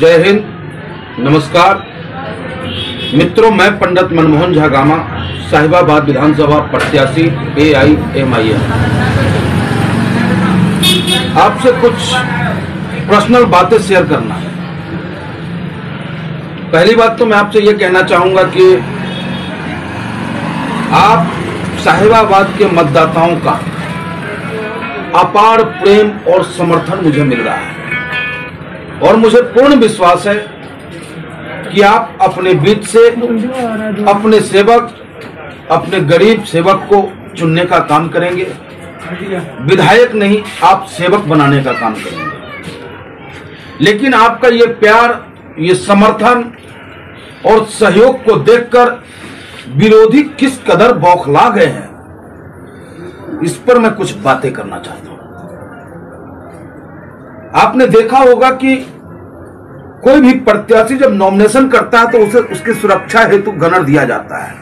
जय हिंद, नमस्कार। मित्रों, मैं पंडित मनमोहन झा गामा साहिबाबाद विधानसभा प्रत्याशी A I am I am आपसे कुछ पर्सनल बातें शेयर करना है। पहली बात तो मैं आपसे ये कहना चाहूँगा कि आप साहिबाबाद के मतदाताओं का अपार प्रेम और समर्थन मुझे मिल रहा है। और मुझे पूर्ण विश्वास है कि आप अपने बीच से, अपने सेवक, अपने गरीब सेवक को चुनने का काम करेंगे। विधायक नहीं, आप सेवक बनाने का काम करेंगे। लेकिन आपका ये प्यार, ये समर्थन और सहयोग को देखकर विरोधी किस कदर बौखला गए हैं, इस पर मैं कुछ बातें करना चाहता हूँ। आपने देखा होगा कि कोई भी प्रत्याशी जब नॉमिनेशन करता है तो उसे उसकी सुरक्षा हेतु गनर दिया जाता है।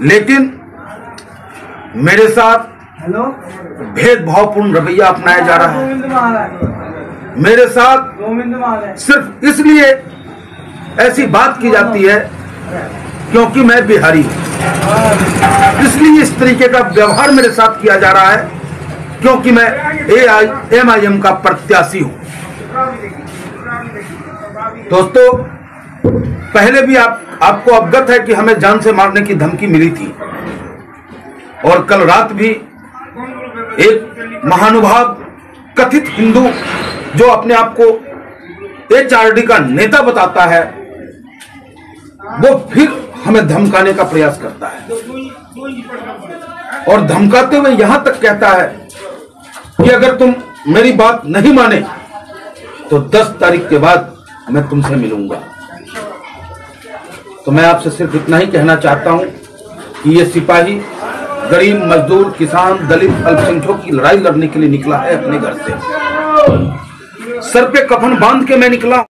लेकिन मेरे साथ भेदभावपूर्ण रवैया अपनाया जा रहा है। मेरे साथ सिर्फ़ इसलिए ऐसी बात की जाती है क्योंकि मैं बिहारी हूँ। इसलिए इस तरीके का व्यवहार मेरे साथ किया जा रहा है। क्योंकि मैं ए आई एम आई एम का प्रत्याशी हूँ। दोस्तों, पहले भी आप, आपको अवगत है कि हमें जान से मारने की धमकी मिली थी। और कल रात भी एक महानुभाव कथित हिंदू जो अपने आप को एचआरडी का नेता बताता है, वो फिर हमें धमकाने का प्रयास करता है। और धमकाते हुए यहाँ तक कहता है कि अगर तुम मेरी बात नहीं माने तो 10 तारीख के बाद मैं तुमसे मिलूँगा। तो मैं आपसे सिर्फ़ इतना ही कहना चाहता हूँ कि ये सिपाही गरीब, मजदूर, किसान, दलित, अल्पसंख्यकों की लड़ाई लड़ने के लिए निकला है अपने घर से। सर पे कफन बाँध के मैं निकला